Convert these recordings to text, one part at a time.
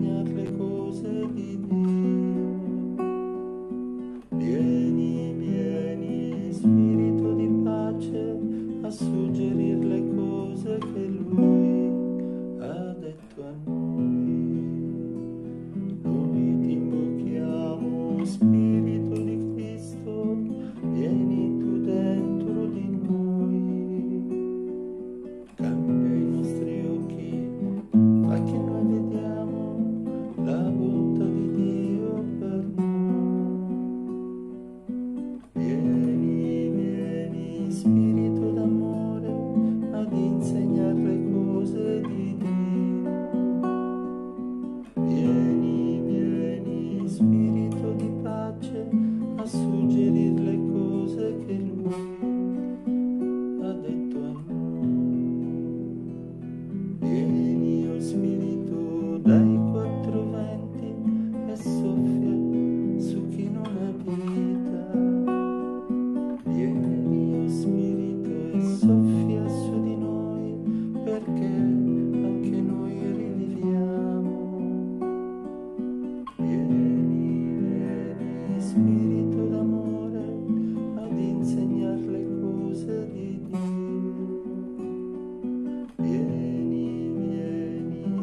insegnarle cose di Dio. Vieni, vieni, spirito di pace, a suggerirle cose che lui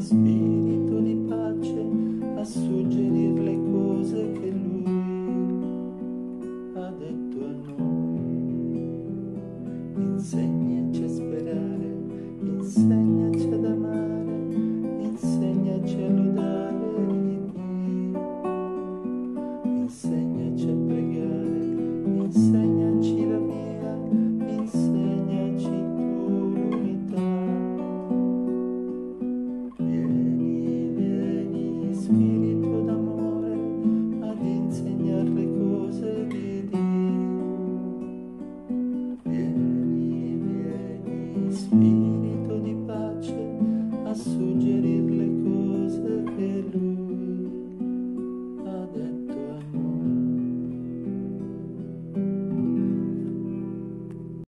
spirito di pace a suggerire le cose che lui ha detto a noi. Insegnaci a sperare, insegnaci ad amare, insegnaci a lodare gli Dio. Insegnaci a pregare, insegnaci feet.